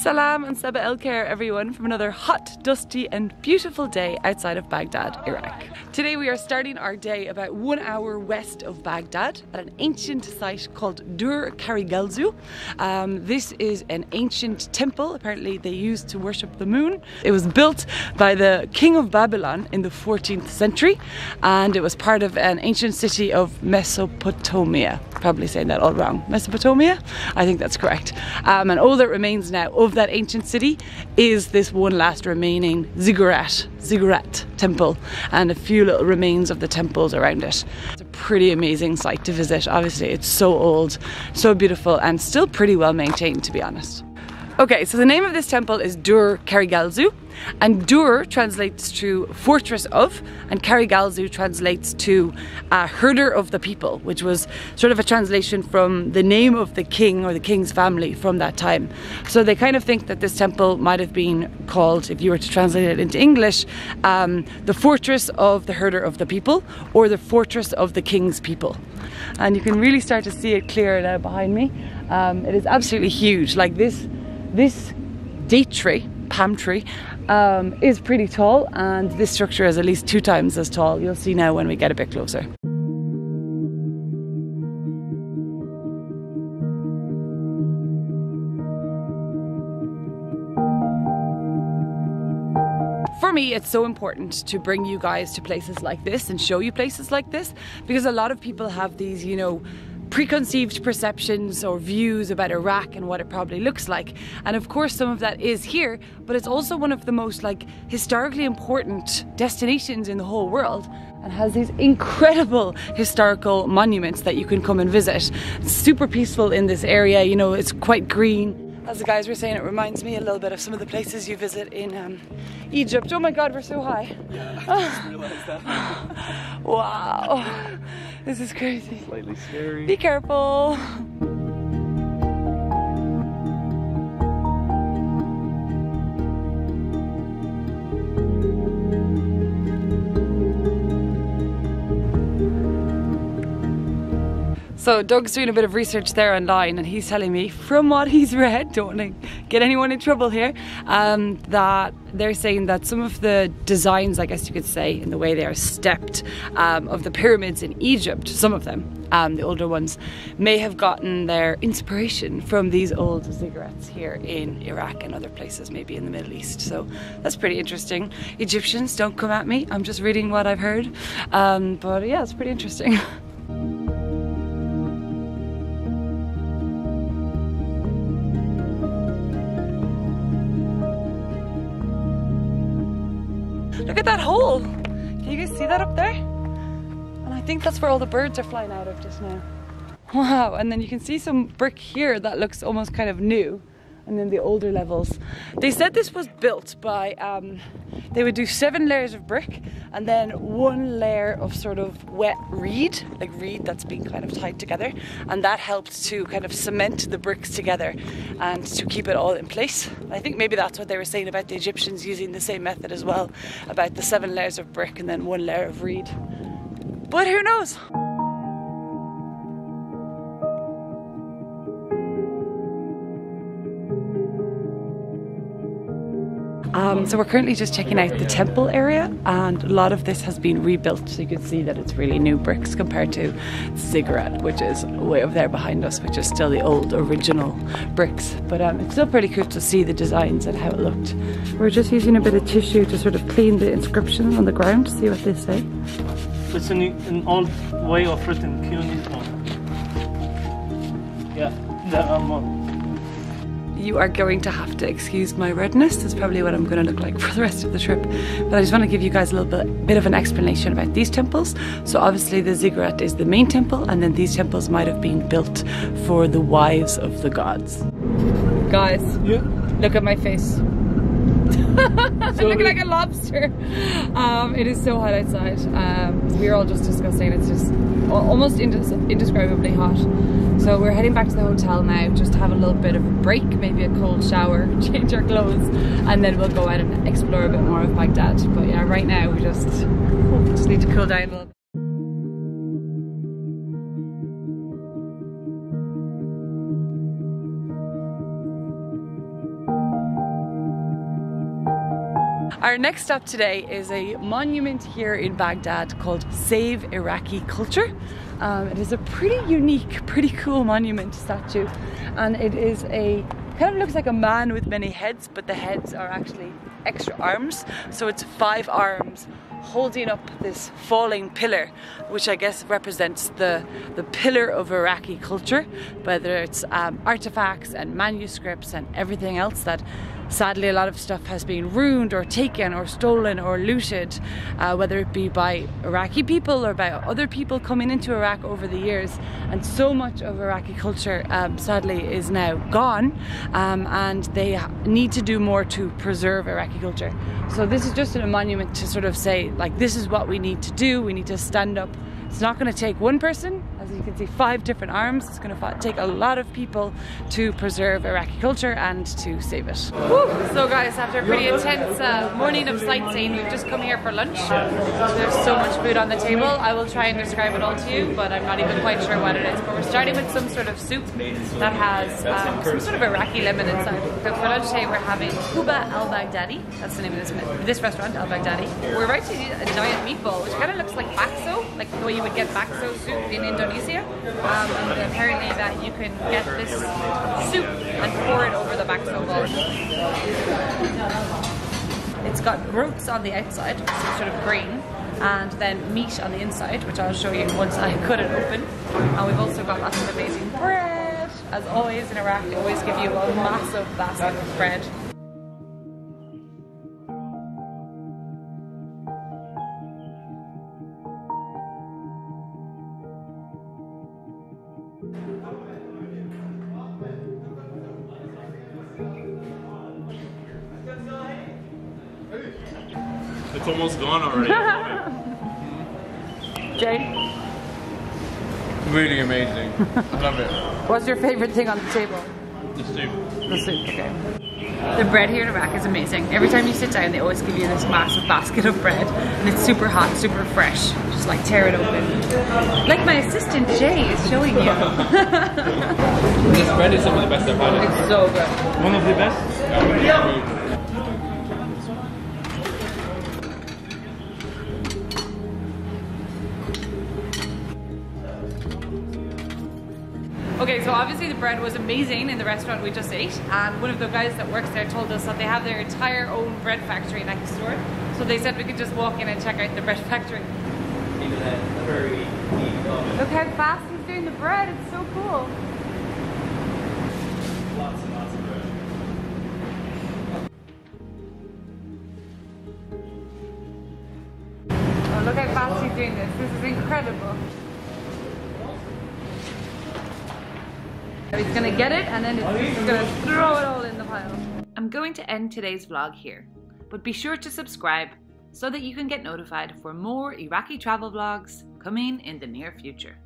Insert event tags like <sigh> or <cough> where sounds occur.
Salam and Saba El Khair everyone from another hot, dusty and beautiful day outside of Baghdad, Iraq. Today we are starting our day about one hour west of Baghdad at an ancient site called Dur Kurigalzu. Um, this is an ancient temple, apparently they used to worship the moon. It was built by the king of Babylon in the 14th century and it was part of an ancient city of Mesopotamia. Probably saying that all wrong. Mesopotamia? I think that's correct. Um, and all that remains now of that ancient city is this one last remaining ziggurat, ziggurat temple, and a few little remains of the temples around it. It's a pretty amazing site to visit. Obviously, it's so old, so beautiful, and still pretty well maintained, to be honest. Okay, so the name of this temple is Dur Kurigalzu, and Dur translates to fortress of, and Kurigalzu translates to uh, herder of the people, which was sort of a translation from the name of the king or the king's family from that time. So they kind of think that this temple might have been called, if you were to translate it into English, um, the fortress of the herder of the people, or the fortress of the king's people. And you can really start to see it clear now behind me. Um, it is absolutely huge. Like this this date tree, palm tree, um, is pretty tall, and this structure is at least two times as tall. You'll see now when we get a bit closer. for me, it's so important to bring you guys to places like this and show you places like this because a lot of people have these, you know, preconceived perceptions or views about Iraq and what it probably looks like. And of course some of that is here, but it's also one of the most like historically important destinations in the whole world and has these incredible historical monuments that you can come and visit. It's super peaceful in this area, you know, it's quite green. As the guys were saying, it reminds me a little bit of some of the places you visit in um, Egypt. Oh my god, we're so high. Yeah, I just realized that. <laughs> wow. This is crazy. Slightly scary. Be careful. So Doug's doing a bit of research there online and he's telling me from what he's read, <laughs> don't want to get anyone in trouble here, um, that they're saying that some of the designs, I guess you could say, in the way they are stepped um, of the pyramids in Egypt, some of them, um, the older ones, may have gotten their inspiration from these old ziggurats here in Iraq and other places, maybe in the Middle East. So that's pretty interesting. Egyptians, don't come at me. I'm just reading what I've heard. Um, but yeah, it's pretty interesting. <laughs> that hole. Can you guys see that up there? And I think that's where all the birds are flying out of just now. Wow, and then you can see some brick here that looks almost kind of new. And then the older levels. They said this was built by, um, they would do seven layers of brick and then one layer of sort of wet reed, like reed that's been kind of tied together. And that helped to kind of cement the bricks together and to keep it all in place. I think maybe that's what they were saying about the Egyptians using the same method as well, about the seven layers of brick and then one layer of reed. But who knows? Um, so we're currently just checking out the temple area and a lot of this has been rebuilt so you can see that it's really new bricks compared to Ziggurat which is way over there behind us which is still the old original bricks but um, it's still pretty cool to see the designs and how it looked. We're just using a bit of tissue to sort of clean the inscriptions on the ground to see what they say. It's an, an old way of written cuneiform. Yeah, the um, you are going to have to excuse my redness. That's probably what I'm going to look like <laughs> for the rest of the trip. But I just want to give you guys a little bit, bit of an explanation about these temples. So obviously the ziggurat is the main temple and then these temples might have been built for the wives of the gods. Guys, yeah. look at my face. <laughs> I'm looking like a lobster. Um, it is so hot outside. Um, we are all just discussing. It's just almost indes indescribably hot. So we're heading back to the hotel now just to have a little bit of a break, maybe a cold shower, <laughs> change our clothes, and then we'll go out and explore a bit more of Baghdad. But yeah, right now we just, just need to cool down a little bit. Our next stop today is a monument here in Baghdad called Save Iraqi Culture. Um, it is a pretty unique, pretty cool monument statue, and it is a kind of looks like a man with many heads, but the heads are actually extra arms. So it's five arms holding up this falling pillar, which I guess represents the, the pillar of Iraqi culture, whether it's um, artifacts and manuscripts and everything else that sadly a lot of stuff has been ruined or taken or stolen or looted, uh, whether it be by Iraqi people or by other people coming into Iraq over the years. And so much of Iraqi culture, um, sadly, is now gone, um, and they need to do more to preserve Iraqi culture. So this is just a monument to sort of say, like, this is what we need to do. We need to stand up. It's not going to take one person, as you can see, five different arms. It's going to take a lot of people to preserve Iraqi culture and to save it. Woo. So guys, after a pretty intense uh, morning of sightseeing, we've just come here for lunch. There's so much food on the table. I will try and describe it all to you, but I'm not even quite sure what it is. But we're starting with some sort of soup that has um, some sort of Iraqi lemon inside. So for lunch today, we're having Huba Al Baghdadi. That's the name of this this restaurant, Al Baghdadi. We're right to a giant meatball, which kind of looks like bakso, like the way you would get bakso soup in Indonesia. Um, and apparently that you can get this soup and pour it over the bakso ball. It's got groats on the outside, so sort of green, and then meat on the inside, which I'll show you once I <laughs> cut it open. And we've also got lots of amazing bread. As always in Iraq, they always give you a massive basket of bread. It's almost gone already. <laughs> Jay, really amazing. I love it. what's your favorite thing on the table? The soup. The soup, okay. The bread here in Iraq is amazing. Every time you sit down, they always give you this massive basket of bread, and it's super hot, super fresh. Just like tear it open. Like my assistant Jay is showing you. <laughs> This bread is some of the best I've had. it's so good. One of the best. Okay, so obviously the bread was amazing in the restaurant we just ate, and one of the guys that works there told us that they have their entire own bread factory next door. So they said we could just walk in and check out the bread <laughs> factory. Look how fast he's doing the bread, it's so cool. Lots and lots of bread. Oh, look how fast he's doing this. This is incredible. He's gonna get it and then he's gonna throw it all in the pile. I'm going to end today's vlog here, but be sure to subscribe so that you can get notified for more Iraqi travel vlogs coming in the near future.